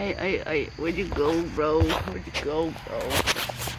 Hey, hey, hey, where'd you go, bro? Where'd you go, bro?